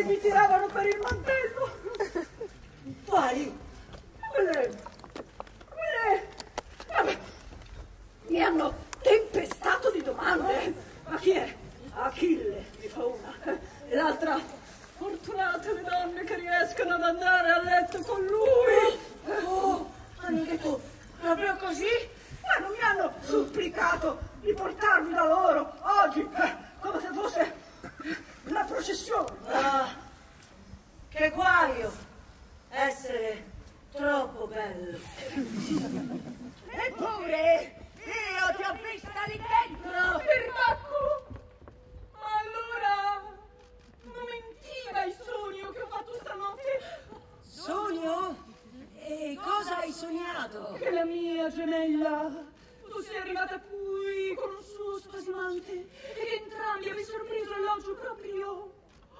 che mi tiravano per il mantello. Quali? Quelle, quelle, mi hanno tempestato di domande. Ma chi è? Achille, mi fa una. E l'altra, fortunate le donne che riescono ad andare a letto con lui. Oh, oh hanno detto proprio così? Ma non mi hanno supplicato di portarmi da loro oggi. Ah, che guaio essere troppo bello. Eppure, io ti ho vista lì dentro. Perbacco! Ma allora non mentiva il sogno che ho fatto stanotte? Sogno? E cosa hai sognato? Che la mia gemella, tu sei arrivata qui con un suo spasimante e che entrambi avessero preso alloggio proprio.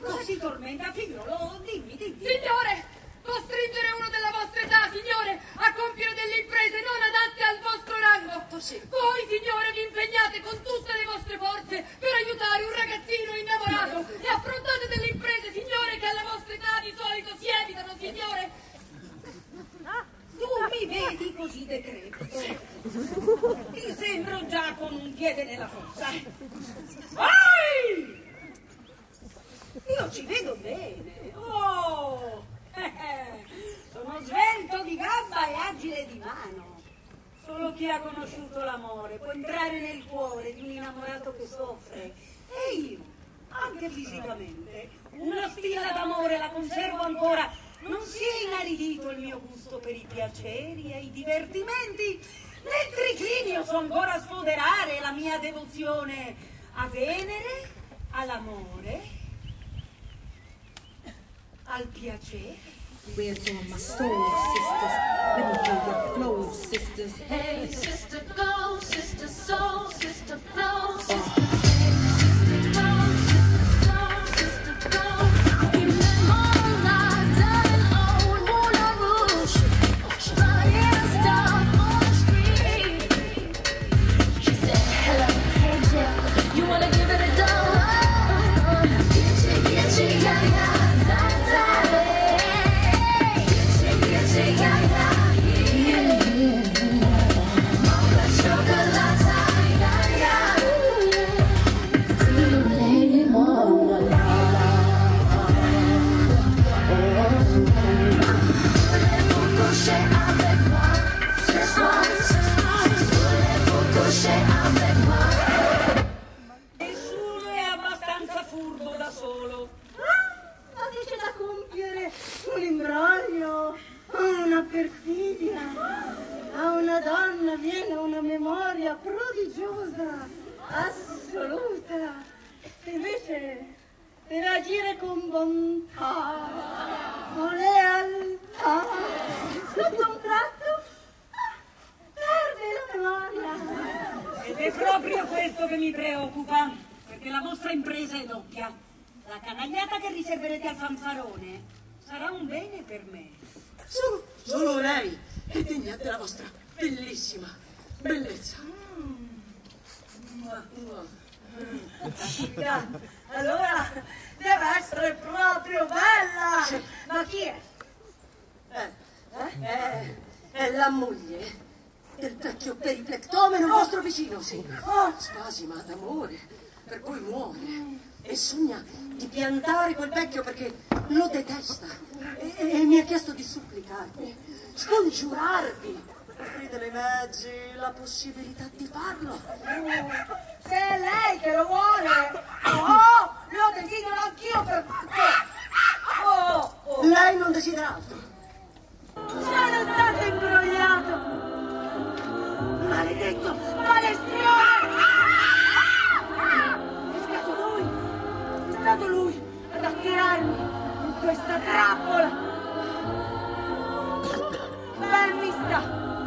Cosa ti tormenta, figliolo? Dimmi, dimmi. Signore! Costringere uno della vostra età, signore, a compiere delle imprese non adatte al vostro rango. Voi, signore, vi impegnate con tutte le vostre forze per aiutare un ragazzino innamorato e affrontate delle imprese, signore, che alla vostra età di solito si evitano, signore. Tu mi vedi così decrepito. Ti sembro già con un piede nella fossa. Vai! Ci vedo bene. Oh! eh, Sono svelto di gamba e agile di mano. Solo chi ha conosciuto l'amore può entrare nel cuore di un innamorato che soffre. E io, anche fisicamente, una stilla d'amore la conservo ancora. Non si è inaridito il mio gusto per i piaceri e i divertimenti. Nel triclinio so ancora sfoderare la mia devozione a Venere, all'amore, al piacere. Where's all my soul sisters? Let me hear your flow, sisters. Hey, sister, go, sister, soul, sister, flow, sister. Nessuno è abbastanza furbo da solo. Ma dice da compiere un imbroglio, una perfidia. A una donna viene una memoria prodigiosa, assoluta. Invece deve agire con bontà, con lealtà. Tutto un tratto ah, perde la memoria. Ed è proprio questo che mi preoccupa, perché la vostra impresa è doppia. La canagliata che riserverete al fanfarone sarà un bene per me. Solo, solo lei è degna della vostra bellissima bellezza. Allora deve essere proprio bella. Ma chi è? Eh, eh, è la moglie del vecchio periplectomeno vostro vicino, sì. Spasima d'amore, per cui muore e sogna di piantare quel vecchio perché lo detesta e, e mi ha chiesto di supplicarvi, scongiurarvi. Offrite nei mezzi la possibilità di farlo. Se è lei che lo vuole. Oh, lo desidero anch'io per Oh, oh. Lei non desidera questa trappola! Ben vista!